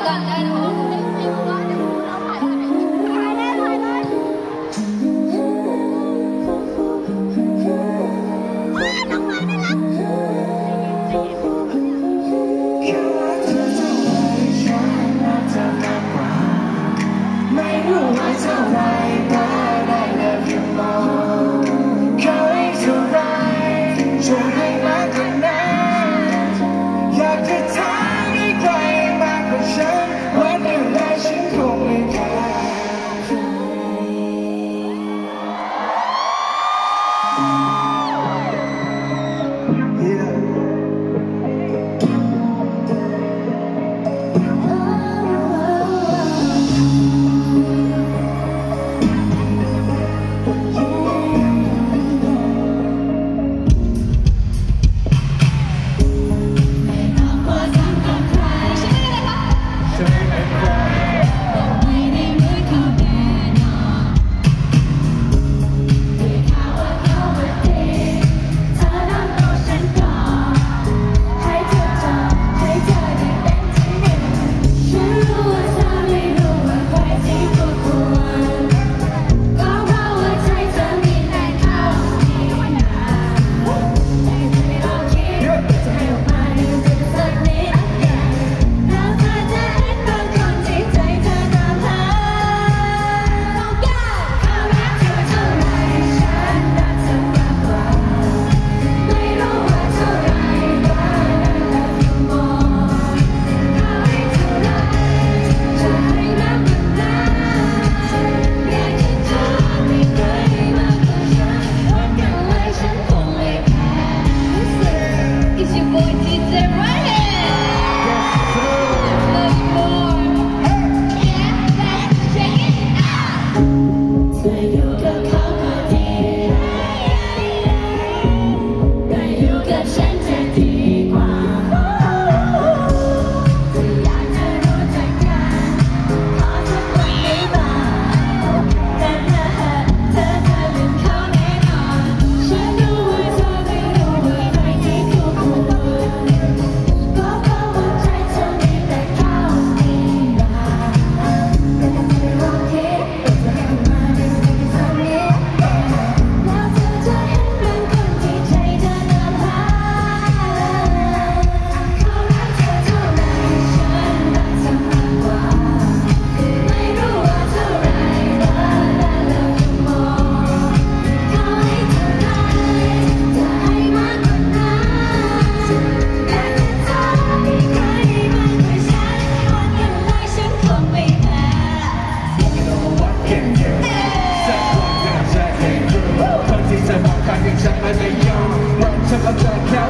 勇敢抬头。I'm count